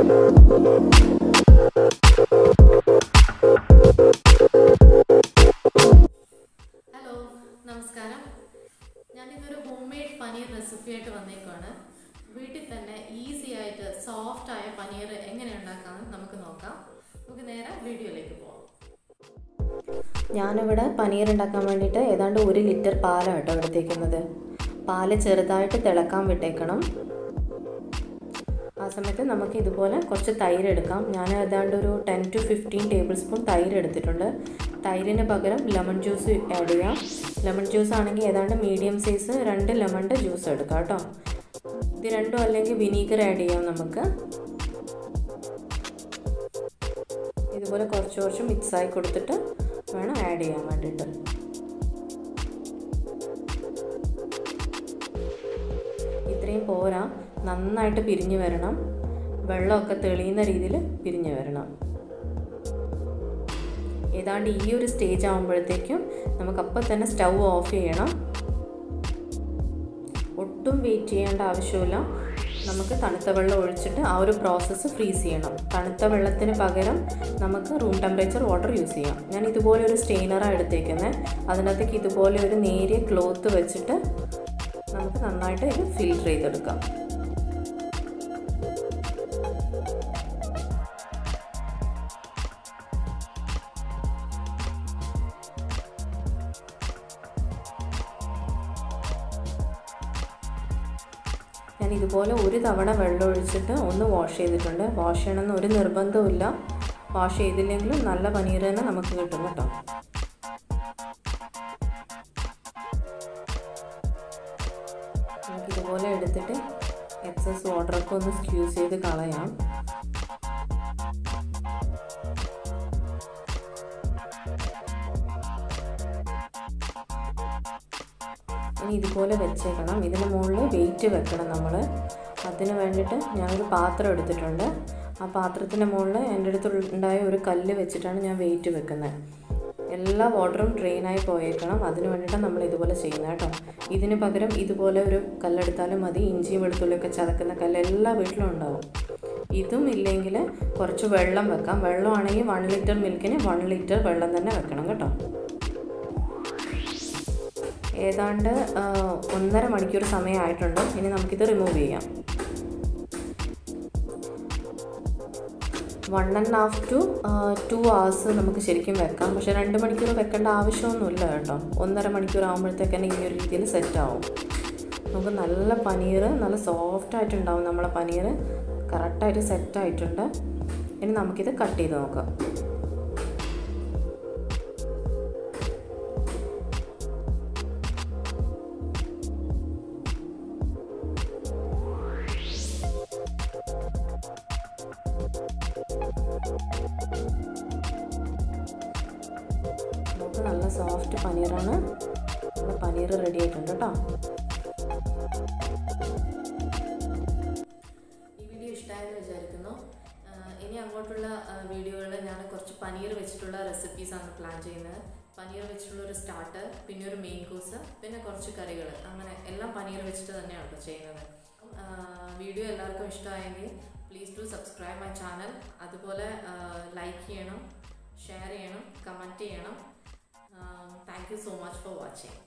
Hello നമസ്കാരം. ഞാനിന്നൊരു home made paneer recipe ആയിട്ട് വന്നേക്കാണ് വീട്ടിൽ തന്നെ ഈസി ആയിട്ട് സോഫ്റ്റ് ആയ പനീർ എങ്ങനെ ഉണ്ടാക്കാമെന്ന് നമുക്ക് നോക്കാം. നമുക്ക് നേരെ വീഡിയോയിലേക്ക് പോകാം ഞാനിവിടെ പനീർ ഉണ്ടാക്കാൻ വേണ്ടിയിട്ട് ഏതാണ്ട് ഒരു ലിറ്റർ പാലാണ് കേട്ടോ എടുത്തേക്കുന്നത്. പാൽ ചെറുതായിട്ട് തിളക്കാൻ വിട്ടേക്കണം. സമയത്ത് നമുക്ക് ഇതുപോലെ കുറച്ച് തൈര് എടുക്കാം. ഞാൻ ഏതാണ്ട് ഒരു ten to fifteen table spoon തൈര് എടുത്തിട്ടുണ്ട്. തൈരിന് പകരം ലെമൺ ജ്യൂസ് ആഡ് ചെയ്യാം. ലെമൺ ജ്യൂസ് ആണെങ്കിൽ ഏതാണ്ട് മീഡിയം സൈസ് രണ്ട് ലെമണിന്റെ ജ്യൂസ് എടുക്കാം കേട്ടോ. ഇത് രണ്ടും അല്ലെങ്കിൽ വിനീഗർ ആഡ് ചെയ്യാം നമുക്ക്. ഇതുപോലെ കുറച്ച് കുറച്ച് ആയി കൊടുത്തിട്ട് വേണം ആഡ് ചെയ്യാൻ വേണ്ടിയിട്ട്. ഇത്രയും പോരാ. നന്നായിട്ട് പിരിഞ്ഞു വരണം. വെള്ളമൊക്കെ തെളിയുന്ന രീതിയിൽ പിരിഞ്ഞു വരണം. ഏതാണ്ട് ഈ ഒരു സ്റ്റേജ് ആകുമ്പോഴത്തേക്കും നമുക്ക് അപ്പം തന്നെ സ്റ്റൗ ഓഫ് ചെയ്യണം. ഒട്ടും വെയിറ്റ് ചെയ്യേണ്ട ആവശ്യമില്ല. നമുക്ക് തണുത്ത വെള്ളം ഒഴിച്ചിട്ട് ആ ഒരു പ്രോസസ്സ് ഫ്രീസ് ചെയ്യണം. തണുത്ത വെള്ളത്തിന് പകരം നമുക്ക് റൂം ടെമ്പറേച്ചർ വാട്ടർ യൂസ് ചെയ്യാം. ഞാൻ ഇതുപോലെ ഒരു സ്റ്റെയിനറാണ് എടുത്തേക്കുന്നത് അതിനകത്തേക്ക് ഇതുപോലെ ഒരു നേരിയ ക്ലോത്ത് വെച്ചിട്ട് നമുക്ക് നന്നായിട്ട് ഇത് ഫിൽറ്റർ ചെയ്തെടുക്കാം. ഞാൻ ഇതുപോലെ ഒരു തവണ വെള്ളം ഒഴിച്ചിട്ട് ഒന്ന് വാഷ് ചെയ്തിട്ടുണ്ട്. വാഷ് ചെയ്യണമെന്ന് ഒരു നിർബന്ധമില്ല വാഷ് ചെയ്തില്ലെങ്കിലും നല്ല പനീർ തന്നെ നമുക്ക് കിട്ടും കേട്ടോ. നമുക്കിതുപോലെ എടുത്തിട്ട് എക്സസ് വാട്ടറൊക്കെ ഒന്ന് സ്ക്യൂസ് ചെയ്ത് കളയാം. ഇനി ഇതുപോലെ വെച്ചേക്കണം. ഇതിന് മുകളിൽ വെയിറ്റ് വെക്കണം നമ്മൾ അതിന് വേണ്ടിയിട്ട് ഞാനൊരു പാത്രം എടുത്തിട്ടുണ്ട്. ആ പാത്രത്തിന്റെ മുകളിൽ എന്റെ അടുത്ത് ഉണ്ടായ ഒരു കല്ല് വെച്ചിട്ടാണ് ഞാൻ വെയിറ്റ് വെക്കുന്നത്. എല്ലാ വാട്ടറും ഡ്രെയിനായി പോയേക്കണം. അതിന് വേണ്ടിയിട്ടാണ് നമ്മൾ ഇതുപോലെ ചെയ്യുന്നത് കേട്ടോ. ഇതിന് പകരം ഇതുപോലെ ഒരു കല്ലെടുത്താലും മതി. ഇഞ്ചിയും വെളുത്തുള്ളിയൊക്കെ ചതക്കുന്ന കല്ല് എല്ലാ വീട്ടിലും ഉണ്ടാവും. ഇതും ഇല്ലെങ്കിൽ കുറച്ച് വെള്ളം വെക്കാം. വെള്ളമാണെങ്കിൽ വൺ ലിറ്റർ മിൽക്കിന് വൺ ലിറ്റർ വെള്ളം തന്നെ വെക്കണം കേട്ടോ. ഏതാണ്ട് ഒന്നര മണിക്കൂർ സമയമായിട്ടുണ്ട്. ഇനി നമുക്കിത് റിമൂവ് ചെയ്യാം. One and half to two hours നമുക്ക് ശരിക്കും വെക്കാം. പക്ഷേ രണ്ട് മണിക്കൂർ വെക്കേണ്ട ആവശ്യമൊന്നുമില്ല കേട്ടോ. ഒന്നര മണിക്കൂർ ആകുമ്പോഴത്തേക്കന്നെ ഈ ഒരു രീതിയിൽ സെറ്റാവും നമുക്ക് നല്ല പനീർ നല്ല സോഫ്റ്റ് ആയിട്ടുണ്ടാവും നമ്മളെ പനീർ. കറക്റ്റായിട്ട് സെറ്റായിട്ടുണ്ട് ഇനി നമുക്കിത് കട്ട് ചെയ്ത് നോക്കാം. നമുക്ക് നല്ല സോഫ്റ്റ് പനീറാണ്. പനീർ റെഡി ആയിട്ടുണ്ട് കേട്ടോ ഈ വീഡിയോ ഇഷ്ടമായെന്ന് വിചാരിക്കുന്നു. ഇനി അങ്ങോട്ടുള്ള വീഡിയോകളിൽ ഞാൻ കുറച്ച് പനീർ വെച്ചിട്ടുള്ള റെസിപ്പീസാണ് പ്ലാൻ ചെയ്യുന്നത്. പനീർ വെച്ചിട്ടുള്ള ഒരു സ്റ്റാർട്ടർ പിന്നെ ഒരു മെയിൻ കോഴ്സ് പിന്നെ കുറച്ച് കറികൾ. അങ്ങനെ എല്ലാം പനീർ വെച്ചിട്ട് തന്നെയാണ് കേട്ടോ ചെയ്യുന്നത്. വീഡിയോ എല്ലാവർക്കും ഇഷ്ടമായെങ്കിൽ please to subscribe my channel അതുപോലെ ലൈക്ക് ചെയ്യണം ഷെയർ ചെയ്യണം കമന്റ് ചെയ്യണം. Thank you so much for watching